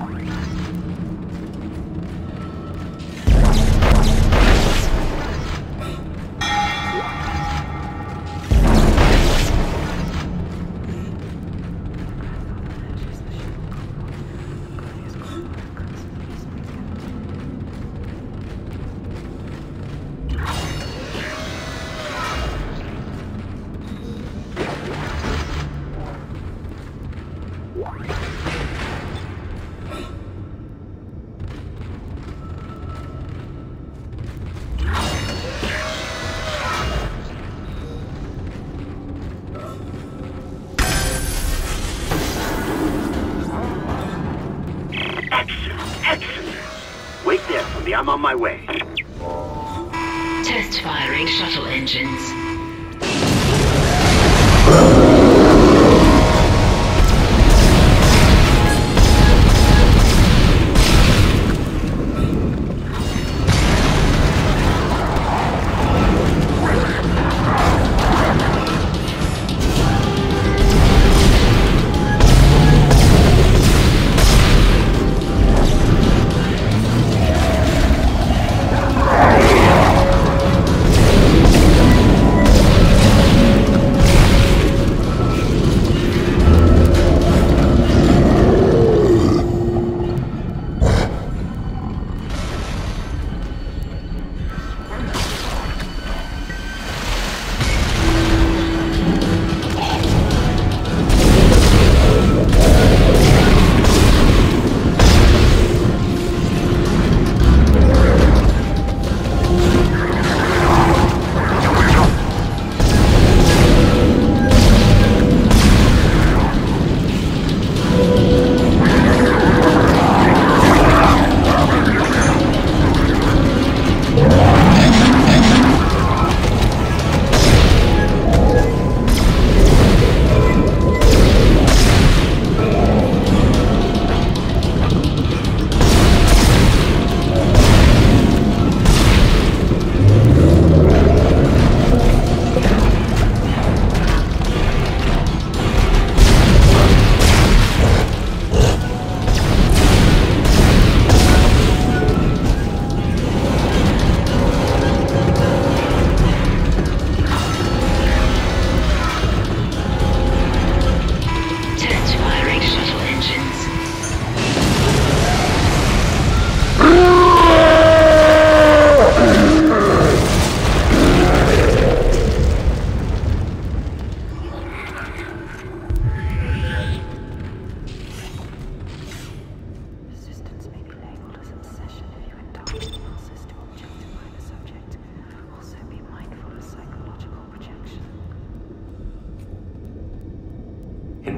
Yeah. I'm on my way. Test firing shuttle engines.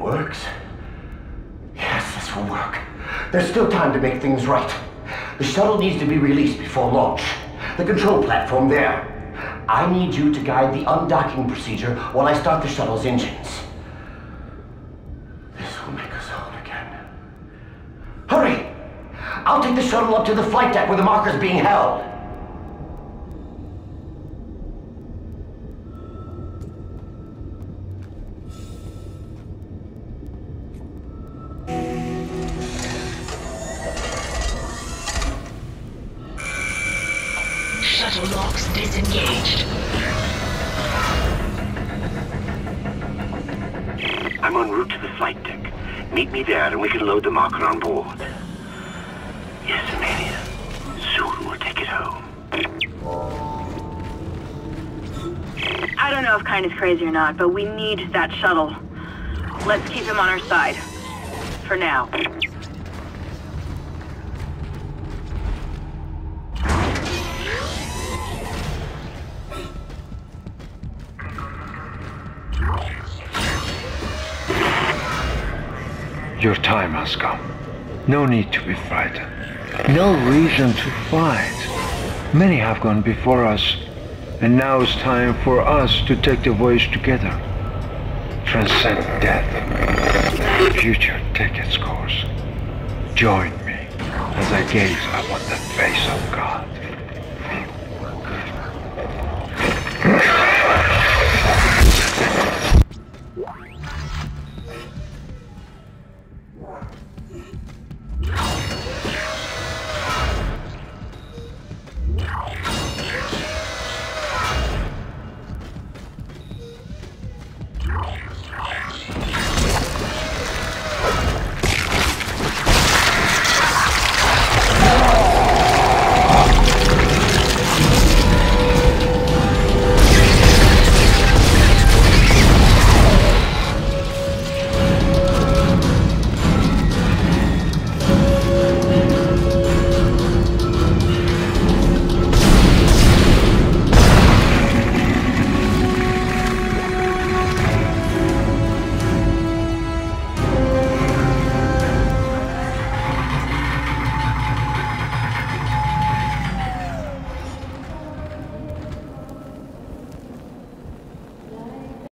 Works. Yes, this will work. There's still time to make things right. The shuttle needs to be released before launch. The control platform there. I need you to guide the undocking procedure while I start the shuttle's engines. This will make us whole again. Hurry! I'll take the shuttle up to the flight deck where the marker's being held. Locks disengaged. I'm en route to the flight deck. Meet me there and we can load the marker on board. Yes, Amelia. Soon we'll take it home. I don't know if Kyne is crazy or not, but we need that shuttle. Let's keep him on our side. For now. Your time has come. No need to be frightened. No reason to fight. Many have gone before us, and now it's time for us to take the voyage together. Transcend death. The Future take its course. Join me as I gaze upon the face of God.